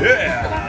Yeah.